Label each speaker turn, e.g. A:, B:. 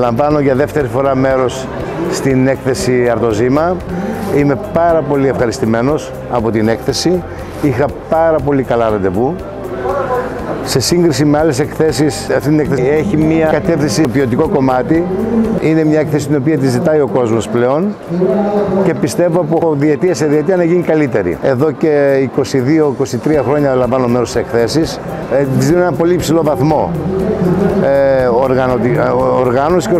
A: Λαμβάνω για δεύτερη φορά μέρος στην έκθεση Αρτοζήμα. Είμαι πάρα πολύ ευχαριστημένος από την έκθεση. Είχα πάρα πολύ καλά ραντεβού. Σε σύγκριση με άλλες εκθέσεις, αυτή την έκθεση έχει μια κατεύθυνση ποιοτικό κομμάτι. Είναι μια έκθεση την οποία τη ζητάει ο κόσμος πλέον και πιστεύω από διετία σε διετία να γίνει καλύτερη. Εδώ και 22-23 χρόνια λαμβάνω μέρος σε εκθέσεις. Ε, δίνω ένα πολύ υψηλό βαθμό ε, οργάνωση και